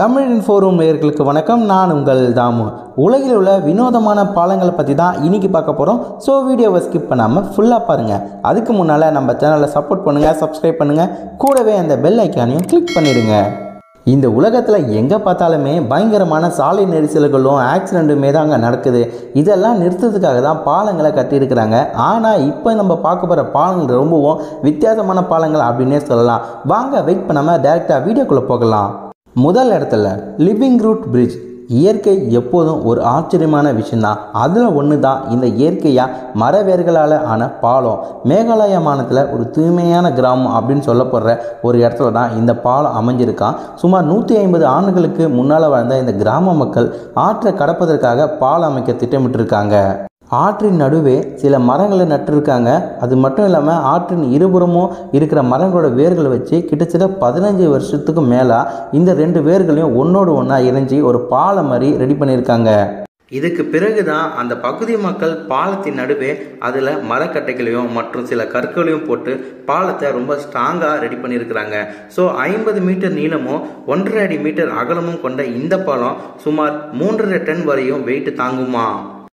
தமிழ் இன்ஃபோரூம் நேயர்களுக்கு வணக்கம். நான் உங்கள் தாமு. உலகில் உள்ள வினோதமான பாலங்களை பற்றி தான் இன்னைக்கு பார்க்க போகிறோம் ஸோ வீடியோவை ஸ்கிப் பண்ணாமல் ஃபுல்லாக பாருங்கள் அதுக்கு முன்னால் நம்ம சேனலை சப்போர்ட் பண்ணுங்கள் சப்ஸ்கிரைப் பண்ணுங்கள் கூடவே அந்த பெல் ஐக்கானையும் கிளிக் பண்ணிடுங்க. இந்த உலகத்தில் எங்கே பார்த்தாலுமே பயங்கரமான சாலை நெரிசல்களும் ஆக்சிடெண்ட்டுமே தான் அங்கே நடக்குது. இதெல்லாம் நிறுத்துறதுக்காக தான் பாலங்களை கட்டியிருக்கிறாங்க. ஆனால் இப்போ நம்ம பார்க்க போகிற பாலங்கள் ரொம்பவும் வித்தியாசமான பாலங்கள் அப்படின்னே சொல்லலாம். வாங்க வெயிட் பண்ணாமல் டேரெக்டாக வீடியோக்குள்ளே போகலாம். முதல் இடத்துல லிவிங் ரூட் பிரிட்ஜ் இயற்கை எப்போதும் ஒரு ஆச்சரியமான விஷயந்தான் அதில் ஒன்று தான் இந்த இயற்கையாக மர வேர்களால் ஆன பாலம். மேகாலயா மாநிலத்தில் ஒரு தூய்மையான கிராமம் அப்படின்னு சொல்லப்படுற ஒரு இடத்துல தான் இந்த பாலம் அமைஞ்சிருக்கான். சுமார் நூற்றி ஐம்பது ஆண்டுகளுக்கு முன்னால் வாழ்ந்த இந்த கிராம மக்கள் ஆற்றை கடப்பதற்காக பாலம் அமைக்க திட்டமிட்டிருக்காங்க. ஆற்றின் நடுவே சில மரங்களை நட்டிருக்காங்க. அது மட்டும் இல்லாமல் ஆற்றின் இருபுறமும் இருக்கிற மரங்களோட வேர்களை வச்சு கிட்டத்தட்ட பதினஞ்சு வருஷத்துக்கு மேலே இந்த ரெண்டு வேர்களையும் ஒன்றோடு ஒன்றா இணைஞ்சி ஒரு பாலம் மாதிரி ரெடி பண்ணியிருக்காங்க. இதுக்கு பிறகு தான் அந்த பகுதி மக்கள் பாலத்தின் நடுவே அதில் மரக்கட்டைகளையும் மற்றும் சில கற்களையும் போட்டு பாலத்தை ரொம்ப ஸ்ட்ராங்காக ரெடி பண்ணியிருக்கிறாங்க. ஸோ ஐம்பது மீட்டர் நீளமும் ஒன்றரை அடி மீட்டர் அகலமும் கொண்ட இந்த பாலம் சுமார் மூன்றரை டன் வரையும் வெயிட் தாங்குமா?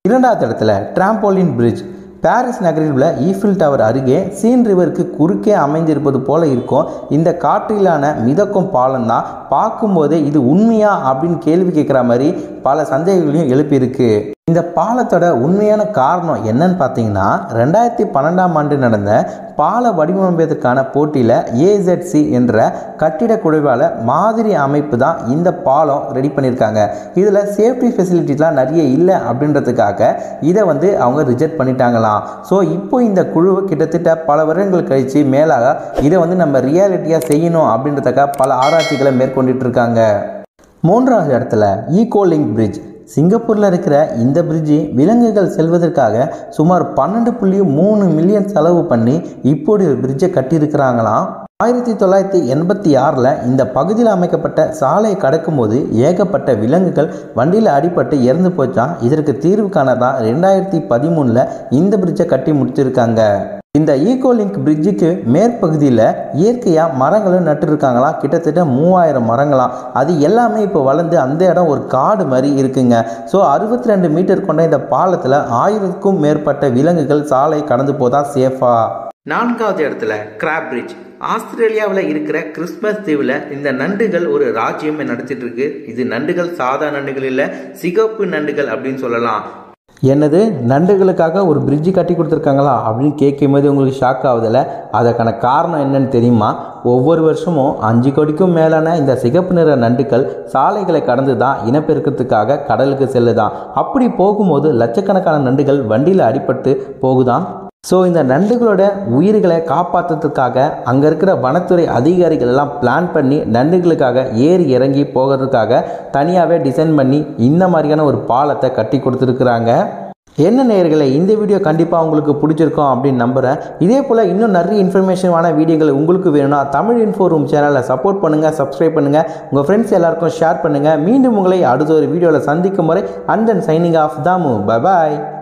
இரண்டாவது இடத்துல டிராம்போலின் பிரிட்ஜ் பாரிஸ் நகரில் உள்ள ஈஃபில் டவர் அருகே சீன் ரிவருக்கு குறுக்கே அமைந்திருப்பது போல இருக்கும். இந்த காற்றிலான மிதக்கும் பாலம் தான் பார்க்கும்போதே இது உண்மையா அப்படின்னு கேள்வி கேட்குற மாதிரி பல சந்தேகங்களையும் எழுப்பியிருக்கு. இந்த பாலத்தோட உண்மையான காரணம் என்னன்னு பார்த்தீங்கன்னா ரெண்டாயிரத்தி பன்னெண்டாம் ஆண்டு நடந்த பால வடிவமைப்பதற்கான போட்டியில் ஏசெட்சி என்ற கட்டிட குழுவால் மாதிரி அமைப்பு தான் இந்த பாலம் ரெடி பண்ணியிருக்காங்க. இதில் சேஃப்டி ஃபெசிலிட்டிஸ்லாம் நிறைய இல்லை அப்படின்றதுக்காக இதை வந்து அவங்க ரிஜெக்ட் பண்ணிட்டாங்களாம். ஸோ இப்போ இந்த குழு கிட்டத்தட்ட பல வருடங்கள் கழித்து மேலாக இதை வந்து நம்ம ரியாலிட்டியாக செய்யணும் அப்படின்றதுக்காக பல ஆராய்ச்சிகளை மேற்கொண்டுட்டு இருக்காங்க. மூன்றாவது இடத்துல ஈகோலிங்க் பிரிட்ஜ் சிங்கப்பூரில் இருக்கிற இந்த பிரிட்ஜு விலங்குகள் செல்வதற்காக சுமார் பன்னெண்டு புள்ளி மூணு மில்லியன் செலவு பண்ணி இப்போது ஒரு பிரிட்ஜை கட்டியிருக்கிறாங்களாம். ஆயிரத்தி தொள்ளாயிரத்தி எண்பத்தி ஆறில் இந்த பகுதியில் அமைக்கப்பட்ட சாலையை கடக்கும்போது ஏகப்பட்ட விலங்குகள் வண்டியில் அடிபட்டு இறந்து போச்சான் இதற்கு தீர்வு காணதான் ரெண்டாயிரத்தி பதிமூணில் இந்த பிரிட்ஜை கட்டி முடிச்சிருக்காங்க. இந்த ஈகோலிங்க் பிரிட்ஜுக்கு மேற்பகுதியில் இயற்கையாக மரங்களும் நட்டுருக்காங்களாம் கிட்டத்தட்ட மூவாயிரம் மரங்களாம் அது எல்லாமே இப்போ வளர்ந்து அந்த இடம் ஒரு காடு மாதிரி இருக்குங்க. ஸோ அறுபத்தி ரெண்டு மீட்டர் கொண்ட இந்த பாலத்தில் ஆயிரத்துக்கும் மேற்பட்ட விலங்குகள் சாலை கடந்து போதான் சேஃபா? நான்காவது இடத்துல கிராப் பிரிட்ஜ். ஆஸ்திரேலியாவில் இருக்கிற கிறிஸ்மஸ் தீவில் இந்த நண்டுகள் ஒரு ராஜ்யம் நடத்திட்டு இருக்கு. இது நண்டுகள் சாதா நண்டுகள் இல்லை சிகப்பு நண்டுகள் அப்படின்னு சொல்லலாம். என்னது நண்டுகளுக்காக ஒரு பிரிட்ஜு கட்டி கொடுத்துருக்காங்களா? அப்படின்னு கேட்கும் போது உங்களுக்கு ஷாக் ஆகுதில்ல? அதற்கான காரணம் என்னன்னு தெரியுமா? ஒவ்வொரு வருஷமும் அஞ்சு கோடிக்கும் மேலான இந்த சிகப்பு நிற நண்டுகள் சாலைகளை கடந்து தான் இனப்பெருக்கத்துக்காக கடலுக்கு செல்லுதான். அப்படி போகும்போது லட்சக்கணக்கான நண்டுகள் வண்டியில் அடிபட்டு போகுதான். ஸோ இந்த நண்டுகளோட உயிர்களை காப்பாற்றுறதுக்காக அங்கே இருக்கிற வனத்துறை அதிகாரிகள் எல்லாம் பிளான் பண்ணி நண்டுகளுக்காக ஏறி இறங்கி போகிறதுக்காக தனியாகவே டிசைன் பண்ணி இந்த மாதிரியான ஒரு பாலத்தை கட்டி கொடுத்துருக்குறாங்க. என்ன நேர்களை இந்த வீடியோ கண்டிப்பாக உங்களுக்கு பிடிச்சிருக்கும் அப்படின்னு நம்புகிறேன் இதே போல் இன்னும் நிறைய இன்ஃபர்மேஷனான வீடியோகள் உங்களுக்கு வேணும்னா தமிழ் இன்ஃபோ ரூம் சேனலை சப்போர்ட் பண்ணுங்கள் சப்ஸ்கிரைப் பண்ணுங்கள் உங்கள் ஃப்ரெண்ட்ஸ் எல்லாருக்கும் ஷேர் பண்ணுங்கள் மீண்டும் உங்களை அடுத்த ஒரு வீடியோவில் சந்திக்கும் முறை and then signing off Thamu. Bye bye